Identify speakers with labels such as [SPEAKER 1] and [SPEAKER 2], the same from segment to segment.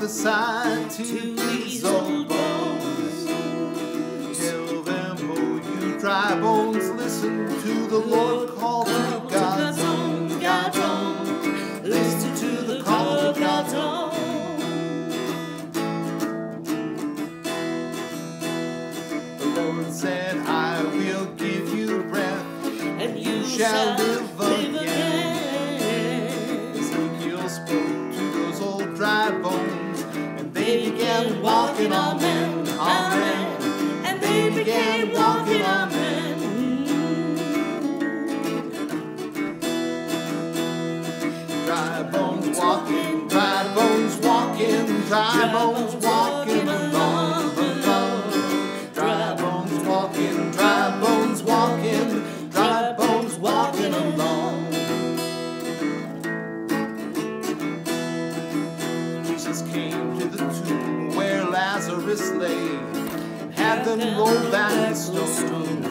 [SPEAKER 1] prophesy to these old bones. Tell them, oh, you dry bones, listen to the Lord call to God's own, God's own. Listen to the call of God's own. The Lord said, I will give you breath,
[SPEAKER 2] and you
[SPEAKER 1] shall they began walking, amen, amen.
[SPEAKER 2] And they began walking, amen.
[SPEAKER 1] Dry bones walking, dry bones walking, dry bones walking along, along. Dry bones walking, dry bones walking, dry bones walking along. Jesus came to the tomb where Lazarus lay, had them roll back the stone.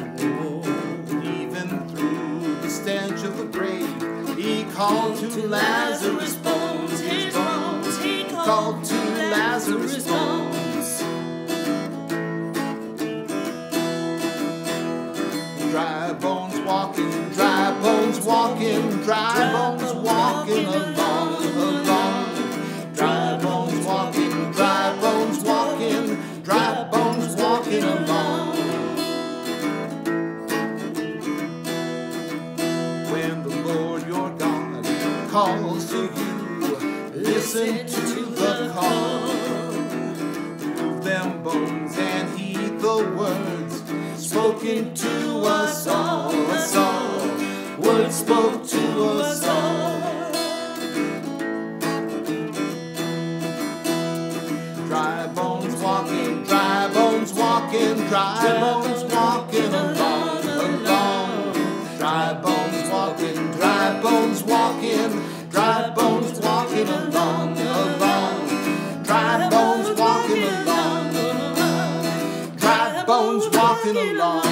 [SPEAKER 1] Even through the stench of the grave, he called to Lazarus' bones, his bones.
[SPEAKER 2] He
[SPEAKER 1] Called to Lazarus' bones. Dry bones walking, dry bones walking, dry bones listen to the call. Move them bones and heed the words spoken to us all, us all. Words spoke to us all. Dry bones walking, dry bones walking, dry bones walking walking